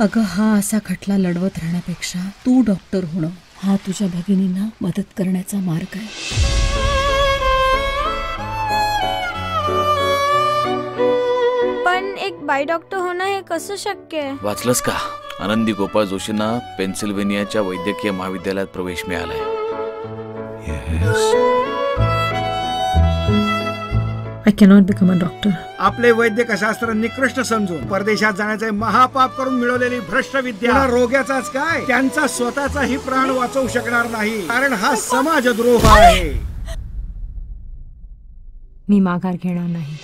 अगं हा असा खटला लढवत राहण्यापेक्षा तू डॉक्टर होणं. हा तुझ्या भगिनींना मदत करण्याचा मार्ग आहे. पण एक बाई डॉक्टर होणं हे कसं शक्य आहे? वाचलंस का? आनंदी गोपाळ जोशींना पेन्सिल्व्हेनियाच्या वैद्यकीय महाविद्यालयात प्रवेश मिळालाय. I cannot become a doctor आपले वैद्यकशास्त्र निकृष्ट समजून परदेशात जाण्याचे महापाप करून मिळवलेली भ्रष्ट विद्या रोग्याचाच काय? त्यांचा स्वतःचाही प्राण वाचवू शकणार नाही. कारण हा समाजद्रोह आहे. मी माघार घेणार नाही.